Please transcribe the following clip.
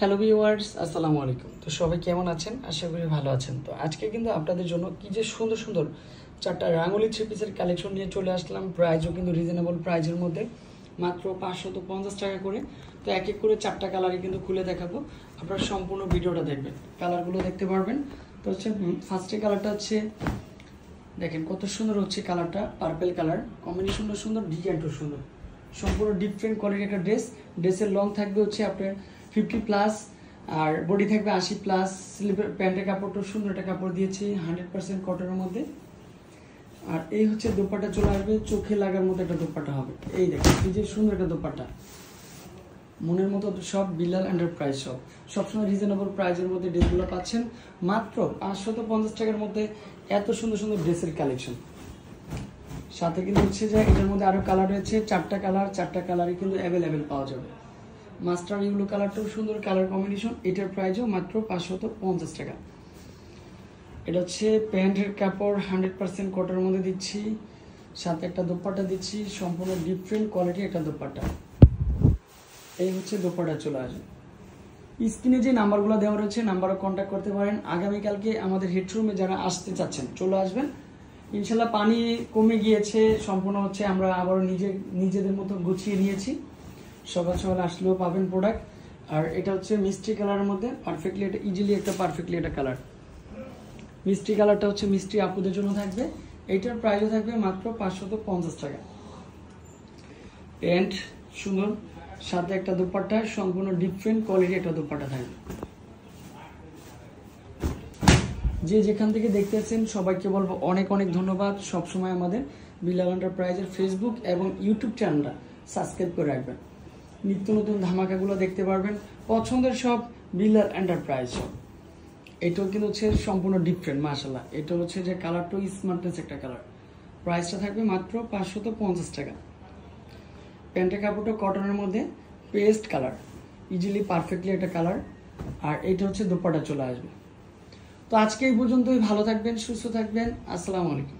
Hello viewers আসসালামু আলাইকুম। তো সবাই কেমন আছেন? আশা করি ভালো আছেন। তো আজকে কিন্তু আপনাদের জন্য কি যে সুন্দর সুন্দর চারটা রাঙ্গুলি থ্রি পিসের কালেকশন নিয়ে চলে আসলাম। প্রাইজও কিন্তু রিজনেবল প্রাইজের মধ্যে। মাত্র পাঁচশত পঞ্চাশ টাকা করে। তো এক এক করে চারটা কালারই কিন্তু খুলে দেখাবো। আপনারা সম্পূর্ণ ভিডিওটা দেখবেন। কালারগুলো দেখতে পারবেন। তো হচ্ছে ফার্স্টে কালারটা হচ্ছে, দেখেন কত সুন্দর হচ্ছে কালারটা পার্পেল কালার কম্বিনেশনটা সুন্দর ডিজাইনটাও সুন্দর। সম্পূর্ণ ডিফারেন্ট কোয়ালিটির একটা ড্রেস ড্রেসের লং থাকবে হচ্ছে আপনার ফিফটি প্লাস, আর বডি থাকবে আশি প্লাস স্লিপের প্যান্টের কাপড়টা একটা কাপড় দিয়েছি হান্ড্রেড পার্সেন্ট কটনের মধ্যে। আর এই হচ্ছে দোপাটা চলে আসবে, চোখে লাগার মতো একটা দোপাটা হবে। এই দেখেন এই যে সুন্দর একটা দোপাটা। মনের মতো সব বিলাল এন্টারপ্রাইজ সব সবসময় রিজনেবল প্রাইজের মধ্যে ড্রেসগুলো পাচ্ছেন। মাত্র পাঁচশত পঞ্চাশ টাকার মধ্যে এত সুন্দর সুন্দর ড্রেসের কালেকশন সাথে কিন্তু হচ্ছে যে এটার মধ্যে আরও কালার রয়েছে, চারটা কালার চারটা কালারই কিন্তু অ্যাভেলেবেল পাওয়া যাবে। মাস্টার ইউলো কালারটাও সুন্দর কালার কম্বিনেশন এটার প্রাইসও মাত্র পাঁচশত পঞ্চাশ টাকা। এটা হচ্ছে প্যান্টের কাপড় হান্ড্রেড পার্সেন্ট কটনের মধ্যে দিচ্ছি, সাথে একটা দোপাট্টা দিচ্ছি, সম্পূর্ণ ডিফারেন্ট কোয়ালিটি একটা দোপাট্টা। এই হচ্ছে দোপাট্টা চলে আসবে স্ক্রিনে যে নাম্বারগুলো দেওয়া রয়েছে নাম্বারও কন্ট্যাক্ট করতে পারেন। আগামীকালকে আমাদের হেডরুমে যারা আসতে চাচ্ছেন, চলে আসবেন। ইনশাল্লাহ পানি কমে গিয়েছে, সম্পূর্ণ হচ্ছে আমরা আবারও নিজে, নিজেদের মতো গুছিয়ে নিয়েছি। সকাল সকাল আসলেও পাবেন প্রোডাক্ট আর এটা হচ্ছে মিষ্টি কালারের মধ্যে পারফেক্টলি এটা ইজিলি একটা পারফেক্টলি এটা কালার মিষ্টি কালারটা হচ্ছে মিষ্টি আপুদের জন্য থাকবে। এইটার প্রাইসও থাকবে মাত্র পাঁচশত পঞ্চাশ টাকা। প্যান্ট সুন্দর সাথে একটা দুপাট্টা, সম্পূর্ণ ডিফারেন্ট কোয়ালিটি একটা দুপাট্টা থাকবে। যে যেখান থেকে দেখতেছেন সবাইকে বলব অনেক অনেক ধন্যবাদ সবসময় আমাদের বিলাল এন্টারপ্রাইজের ফেসবুক এবং ইউটিউব চ্যানেলটা সাবস্ক্রাইব করে রাখবেন। নিত্য নতুন ধামাকাগুলো দেখতে পারবেন। পছন্দের সব বিলাল এন্টারপ্রাইজ সব এটাও কিন্তু হচ্ছে সম্পূর্ণ ডিফারেন্ট মাসাল্লাহ এটা হচ্ছে যে কালারটাও স্মার্টনেস একটা কালার প্রাইসটা থাকবে মাত্র পাঁচশত পঞ্চাশ টাকা। প্যান্টের কাপড়টা কটনের মধ্যে পেস্ট কালার ইজিলি পারফেক্টলি একটা কালার আর এটা হচ্ছে দোপাটা চলে আসবে। তো আজকে এই পর্যন্তই। ভালো থাকবেন, সুস্থ থাকবেন। আসসালামু আলাইকুম।